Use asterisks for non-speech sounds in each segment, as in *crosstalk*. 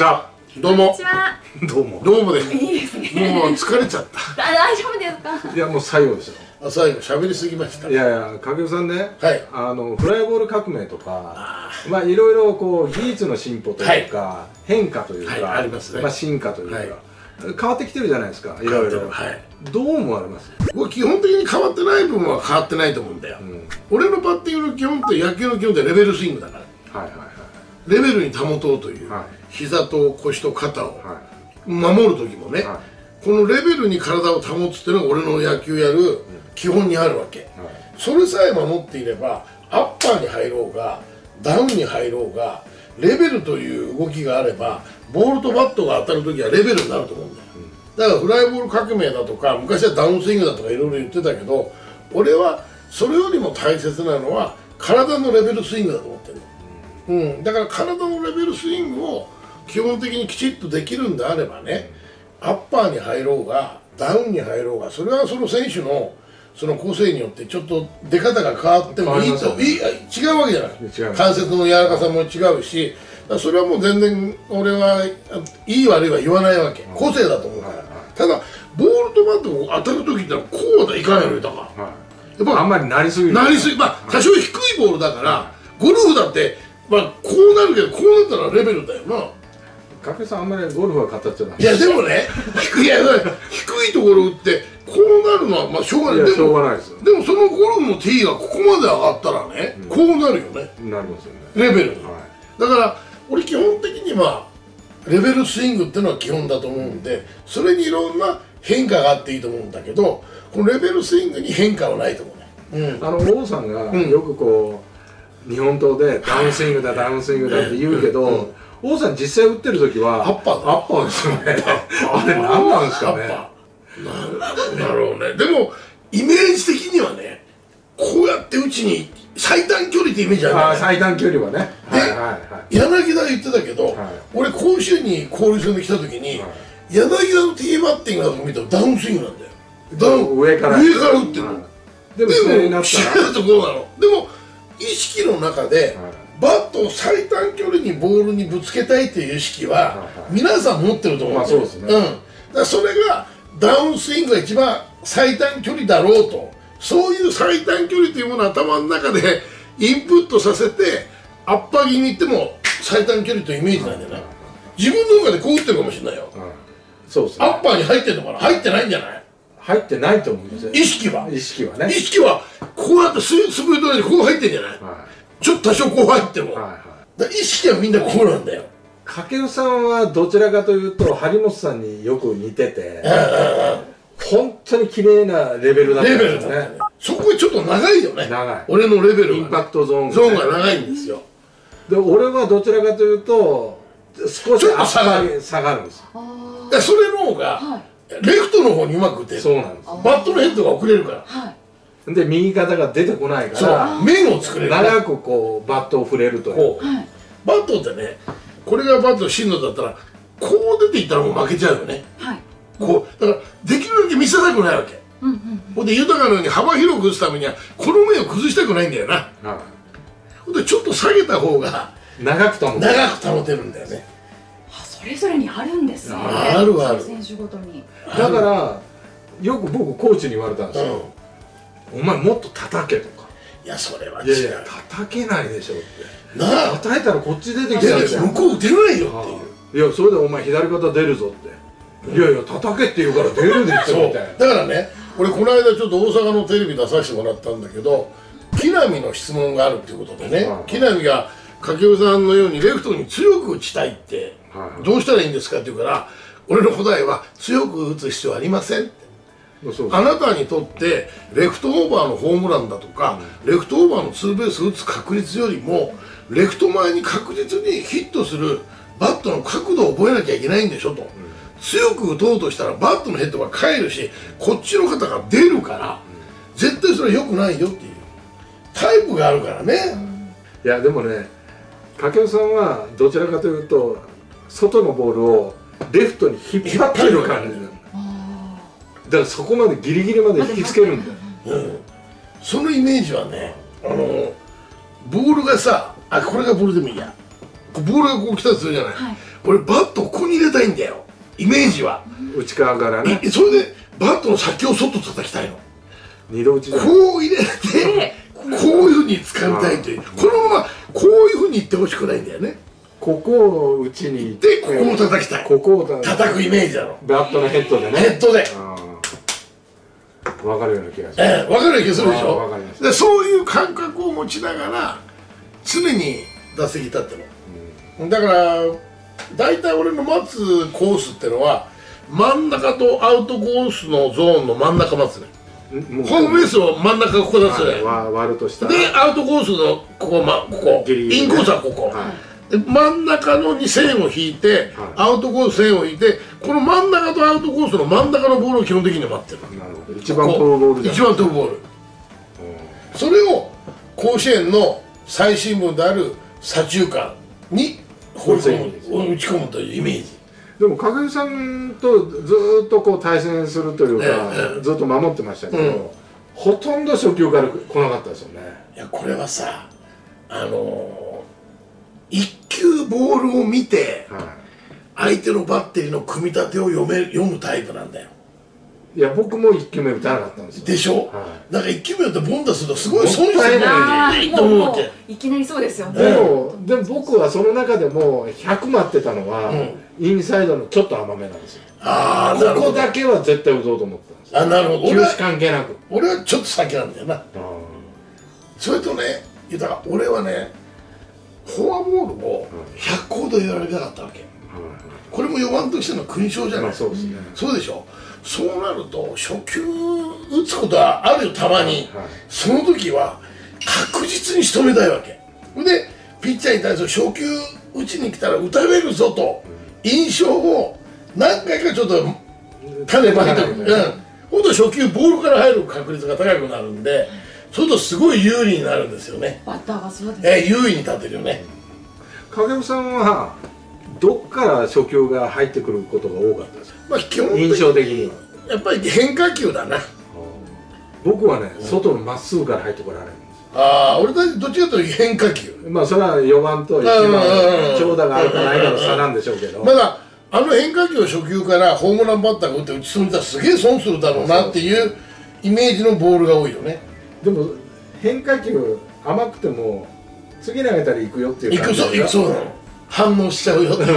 じゃあどうも。どうも。どうもで。いいですね。もう疲れちゃった。*laughs* 大丈夫ですか？いやもう最後ですよあ最後喋りすぎました。いやいや掛布さんね、はい。あのフライボール革命とかまあいろいろこう技術の進歩というか、変化というか、はいありますね。あ、進化というか、はい。変わってきてるじゃないですかいろいろ。はい。どう思われます、僕基本的に変わってない部分は変わってないと思うんだよ、うん、俺のバッティングの基本って野球の基本ってレベルスイングだから。はいはいはレベルに保とうという、はい。膝と腰と肩を守る時もね、い。はこのレベルに体を保つっていうのが俺の野球やる基本にあるわけ、それさえ守っていればアッパーに入ろうがダウンに入ろうがレベルという動きがあればボールとバットが当たる時はレベルになると思うんだよ、だからフライボール革命だとか昔はダウンスイングだとかいろいろ言ってたけど俺はそれよりも大切なのは体のレベルスイングだと思ってるの、うん、だから体のレベルスイングを基本的にきちっとできるんであればねアッパーに入ろうがダウンに入ろうがそれはその選手のその個性によってちょっと出方が変わってもいいと、ね。いい違うわけじゃない。関節の柔らかさも違うしそれはもう全然俺はいい悪いは言わないわけ。個性だと思うから、ただボールとバットが当たる時ってのはこうはいかない。のよだからはやっぱいあんまりなりすぎる。なりすぎまあ多少低いボールだからゴルフだってまあこうなるけどこうなったらレベルだよな。掛布さんあんまりゴルフは語っちゃダメ。いやでもね低いいや低いところ打ってこうなるのはまあしょうがない。いやしょうでもがないですよ。でもそのゴルフの T がここまで上がったらね、こうなるよね。なりますよね。レベルに、はだから俺基本的にはレベルスイングっていうのは基本だと思うんでそれにいろんな変化があっていいと思うんだけどこのレベルスイングに変化はないと思うね、うん、あの王さんがんよくこう日本刀でダウンスイングだダウンスイングだって言うけど王さん実際打ってる時はアッパーだアッパーですよね。あれ何なんですかね。なだろうね。でもイメージ的にはねこうやって打ちに最短距離ってイメージあるね。最短距離はね。ではいはいは柳田が言ってたけど、はい。俺甲子園に交流戦で来た時に、はい。柳田のティーバッティングだと見たらダウンスイングなんだよ。ダウン上から。上から打ってるの、い。でもでも試ったら。合だとこうなのでも意識の中で、はい。バットを最短距離にボールにぶつけたいという意識は、皆さん持ってると思うんだよ。まあそうですね。ん、だからそれがダウンスイングが一番最短距離だろうと。そういう最短距離というものを頭の中でインプットさせてアッパー気味に行っても最短距離というイメージなんじゃない？自分の中でこう打ってるかもしれないよ。はい。そうですね。アッパーに入ってんのかな？入ってないんじゃない？入ってないと思うんですよ。意識は？意識はね。意識はこうやってススプレートにこう入ってんじゃない？はちょっと多少こう入っても、いはいはい。意識はみんなこうなんだよ。掛布さんはどちらかというと張本さんによく似てて本当に綺麗なレベルだったレんですねねそこがちょっと長いよね。長い。俺のレベルがインパクトゾーンがね。ゾーンが長いんですよ。で俺はどちらかというと少し下がる。んですあだからそれの方がはいレフトの方にうまく打てるそうなんですバットのヘッドが遅れるから。はい。で右肩が出てこないかそう。ら面を作れる。長くこうバットを振れるという。こう。はいバットってねこれがバットの進路だったらこう出ていったらもう負けちゃうよね。はい。こうだからできるだけ見せたくないわけ。うんうんほんで豊かのように幅広く打つためにはこの面を崩したくないんだよな。はほんでちょっと下げた方がい長く保てる。長く保てるんだよね。あそれぞれにあるんですね。あるある。選手ごとに。だからよく僕コーチに言われたんですよ、お前もっと叩けとか。いやそれはいやい違うや叩けないでしょって。なあ。叩いたらこっち出てきいやいちゃうじゃんや向こう打てないよっていう。いやそれでお前左肩出るぞって、いやいや叩けって言うから出るでしょみたいなだからね俺この間ちょっと大阪のテレビ出させてもらったんだけど木浪の質問があるっていうことでね、はい木浪が掛布さんのようにレフトに強く打ちたいって、はいどうしたらいいんですかって言うから俺の答えは強く打つ必要はありませんあなたにとってレフトオーバーのホームランだとか、レフトオーバーのツーベース打つ確率よりもレフト前に確実にヒットするバットの角度を覚えなきゃいけないんでしょと、強く打とうとしたらバットのヘッドが返るしこっちの肩が出るから、絶対それは良くないよっていう。タイプがあるからね、いやでもね掛布さんはどちらかというと外のボールをレフトに引っ張ってる感じなのあだからそこまでギリギリまで引きつけるんだよ。うん、そのイメージはねあのボールがさあこれがボールでもいいや。こボールがこう来たりするじゃない、はい。俺バットをここに入れたいんだよ。イメージは、内側からね。いそれでバットの先を外叩きたいの。二度打ちこう入れてでこういうふうに使いたいという。このままこういうふうに言ってほしくないんだよねここを打ちにでここを叩きたい。ここを叩叩くイメージだろ。バットのヘッドでね。ヘッドで。分かるような気がす。ええ分かる気がするでしょ？わかります。でそういう感覚を持ちながら常に打席立ってるだから大体俺の待つコースってのは真ん中とアウトコースのゾーンの真ん中待つね。もうホームベースの真ん中ここ出すね。わ割るとしたら。でアウトコースのここ,、ま、ここ。インコースはここ、はで真ん中のに線を引いて、はい。アウトコース線を引いてこの真ん中とアウトコースの真ん中のボールを基本的に待ってる。いなるほど一番飛ぶボール一番飛ぶボール。それを甲子園の最新聞である左中間に放り込む。打ち込むというイメージ。でも影井さんとずーっとこう対戦するというか、ええ。ずっと守ってましたけど、うん。ほとんど初球から来なかったですよね。いやこれはさあのー、一球ボールを見ては相手のバッテリーの組み立てを読め読むタイプなんだよ。いいや僕も1球目打たなかったんですよ。でしょ、はだから一球目だってボンダするとすごい損してるない。と思うわけういきなりそうですよ。ねでも、でも僕はその中でも100待ってたのは、うん。インサイドのちょっと甘めなんですよ。ああなるほど。ここだけは絶対打とうと思ってたんですよ。あなるほど。球種関係なく。俺はちょっと先なんだよな。あそれとね言うたら俺はねフォアボールを100個ほどやられたかったわけ。ーこれも4番としての勲章じゃない、まあそうですね、そうでしょ。そうなると初球打つことはあるよたまに、はいその時は確実に仕留めたいわけ。でピッチャーに対する初球打ちに来たら打たれるぞと印象を何回かちょっと種まいてくる、うん、ほんと初球ボールから入る確率が高くなるんでそうするとすごい有利になるんですよね。バッターはそうです。えー優位に立てるよね。影尾さんはどっから初球が入ってくることが多かったですか？まあ基本的印象的に。はやっぱり変化球だな。僕はね外のまっすぐから入ってこられるんですああ俺たちどっちかというと変化球。まあそれは4番と1番うんうんうん長打があるかないかの差なんでしょうけど。まだあの変化球を初球からホームランバッターが打って打ち損じたらすげえ損するだろうなっていうイメージのボールが多いよねでも変化球甘くても次投げたら行くよっていう行くそう行くそうなの反応しちゃうよってそ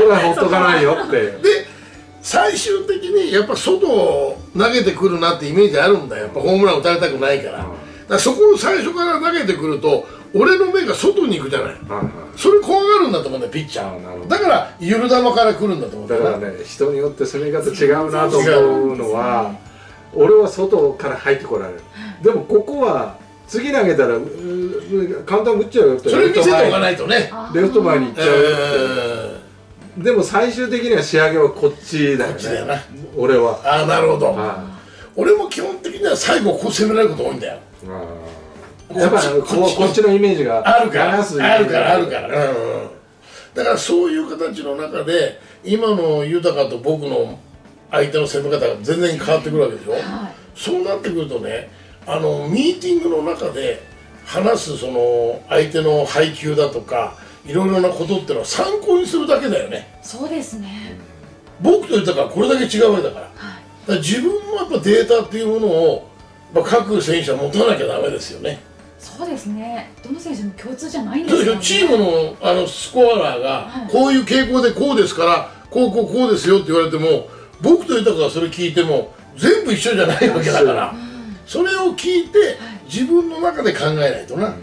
れはほっとかないよっていう。で最終的にやっぱ外を投げてくるなってイメージあるんだよ。やっぱホームラン打たれたくないから,、だからそこを最初から投げてくると俺の目が外に行くじゃない。はいはそれ怖がるんだと思うんだよピッチャあーなるほど。ーだからゆる球から来るんだと思うんだよな。いだからね人によって攻め方違うなと思うのは俺は外から入ってこられる。でもここは次投げたらうう簡単に打っちゃうよってそれ見せておかレないとね。フト前に行っちゃうって。でも最終的には仕上げはこっちだよこっちだよな。ね俺は。ー、ああなるほど。は俺も基本的には最後こう攻められること多いんだよ。やっぱりこうこっちのイメージがあるから。あるからあるから。うんうん。だからそういう形の中で今の豊と僕の相手の攻め方が全然変わってくるわけでしょ、はい。そうなってくるとねあのミーティングの中で話すその相手の配球だとかいろいろなことっていうのは参考にするだけだよね。そうですね。僕と豊がこれだけ違うわけだから。だかはいら自分もやっぱデータっていうものを、まあ、各選手は持たなきゃダメですよね。そうですね。どの選手も共通じゃないんですよね。チームのあのスコアラーがはい。こういう傾向でこうですからこうこうこうですよって言われても僕と豊がそれ聞いても全部一緒じゃないわけだから。それを聞いて自分の中で考えないとな、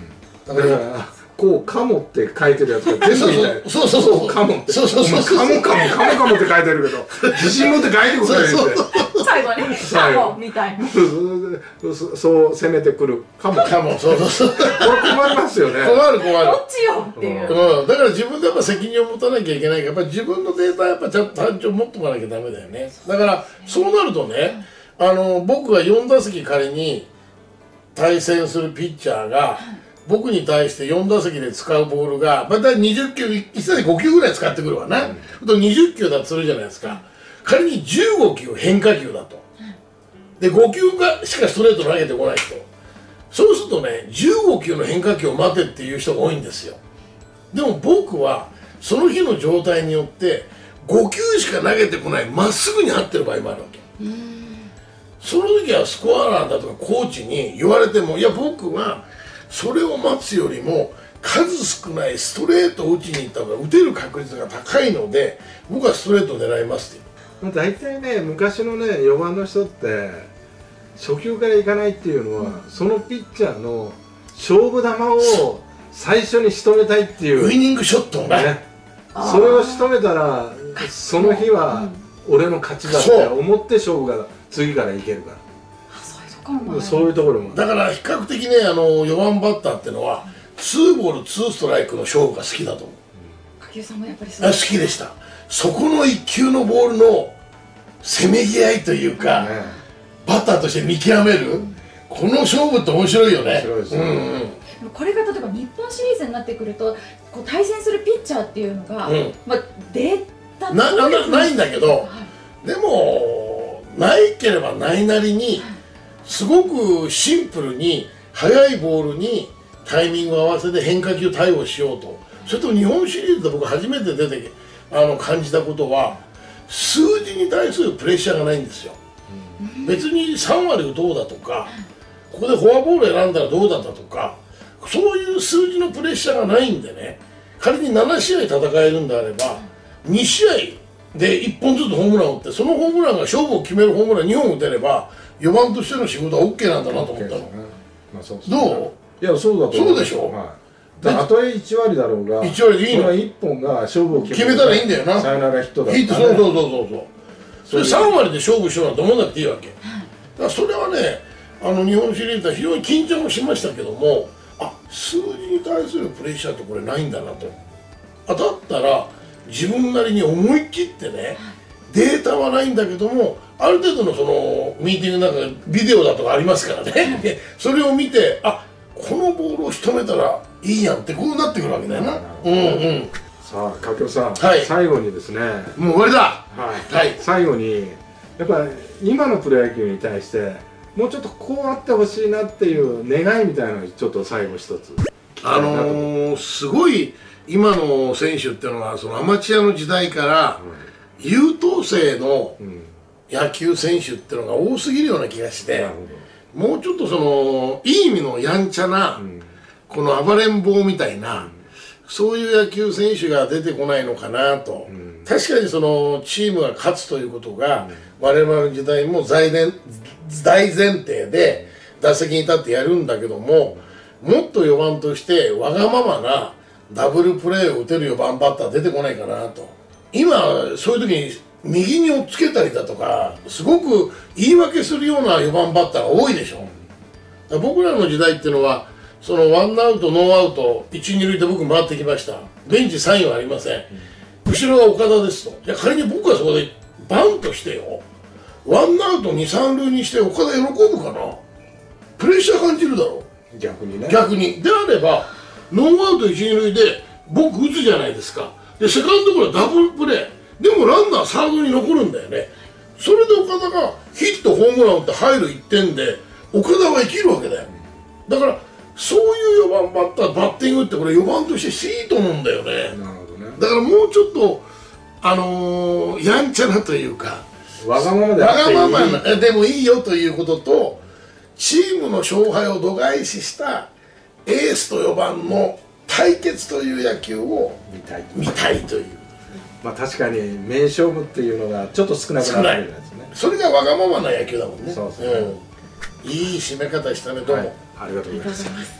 だだからこうかもって書いてるやつが全部みたいそうそうそう。そうこかもって。そうそうそうそう。お前かもかもかもかもって書いてるけど自信持って書いてくそうれってそうそう最後に。最後。カモみたいな。そうそうそう。攻めてくるかもこれかもそうそう。そう困りますよね。困る困る。どっちよっていう。うん、だから自分でやっぱ責任を持たなきゃいけない。からやっぱり自分のデータやっぱちゃんと単調持っておかなきゃダメだよね。だからそうなるとねあの僕が4打席仮に対戦するピッチャーが僕に対して4打席で使うボールがまた20球1打で5球ぐらい使ってくるわな、と20球だとするじゃないですか。仮に15球変化球だと。で5球がしかストレート投げてこないとそうするとね15球の変化球を待てっていう人が多いんですよ。でも僕はその日の状態によって5球しか投げてこないまっすぐに合ってる場合もあるわけ。その時はスコアラーだとかコーチに言われてもいや僕はそれを待つよりも数少ないストレートを打ちに行った方が打てる確率が高いので僕はストレートを狙いますってまあ、大体ね昔のね4番の人って初球からいかないっていうのは、そのピッチャーの勝負球を最初に仕留めたいっていう。ウイニングショットをねね。それを仕留めたらその日は俺の勝ちだって思って勝負が次からいけるから。るそういうところも。だから比較的ねあの4番バッターってのは2ボール2ストライクの勝負が好きだと思う。下級さんもやっぱりそう。あ好きでした。そこの1球のボールのせめぎ合いというか、ね。バッターとして見極める、この勝負って面白いよね。面白いですね。うんうん。でもこれが例えば日本シリーズになってくるとこう対戦するピッチャーっていうのが、うん。まあ、データなななないんだけどはい。でもないければないなりにすごくシンプルに速いボールにタイミングを合わせて変化球対応しようと。それと日本シリーズで僕初めて出てあの感じたことは数字に対するプレッシャーがないんですよ、別に3割をどうだとかここでフォアボール選んだらどうだったとかそういう数字のプレッシャーがないんでね仮に7試合戦えるんであれば2試合で1本ずつホームランを打ってそのホームランが勝負を決めるホームラン2本打てれば4番としての仕事は OK なんだなと思ったの、まあそうですどいやそうだと思そうでしょ？はい、だたとえ1割だろうが1割でいいの？その1本が勝負を決めたらいいんだよな。サヨナラヒットだヒットそうそうそうそうそう。それ3割で勝負しようなんて思わなくていいわけ。だからそれはねあの日本シリーズは非常に緊張もしましたけどもあ数字に対するプレッシャーってこれないんだなと。あだったら自分なりに思い切ってねデータはないんだけどもある程度のそのミーティングなんかビデオだとかありますからね。で *laughs* それを見てあこのボールを仕留めたらいいやんってこうなってくるわけだよな。うんうん。さあ加京さん、はい。最後にですね。もう終わりだ。はい、はい。最後にやっぱり今のプロ野球に対してもうちょっとこうあってほしいなっていう願いみたいなのをちょっと最後一つ。あのー、すごい今の選手っていうのはそのアマチュアの時代から優等生のうん。野球選手っていうのが多すぎるような気がしてもうちょっとそのいい意味のやんちゃな、この暴れん坊みたいな、そういう野球選手が出てこないのかなと、ん。確かにそのチームが勝つということが、我々の時代も大前大前提で打席に立ってやるんだけどももっと4番としてわがままなダブルプレーを打てる4番バッター出てこないかなと今そういう時に右に追っつけたりだとかすごく言い訳するような4番バッターが多いでしょ。僕らの時代っていうのはそのワンアウトノーアウト一二塁で僕回ってきました。ベンチサインはありません、後ろが岡田ですと。いや仮に僕がそこでバンとしてよ。ワンアウト二三塁にして岡田喜ぶかな。プレッシャー感じるだろ逆にね。逆に。であればノーアウト一二塁で僕打つじゃないですかでセカンドゴロダブルプレー。でもランナーサードに残るんだよね。それで岡田がヒットホームラン打って入る1点で岡田は生きるわけだよ。だからそういう4番バッターバッティングってこれ4番としていいと思うんだよね。なるほどね。だからもうちょっとあのーやんちゃなというか。わがままでわがままなでもいいよということとチームの勝敗を度外視したエースと4番の対決という野球を見たい見たいという。まあ確かに名勝負っていうのがちょっと少なくなってるんですね。それがわがままな野球だもんね。そうそう。うん。いい締め方したねどうも、はい。ありがとうございます。ありがとうございます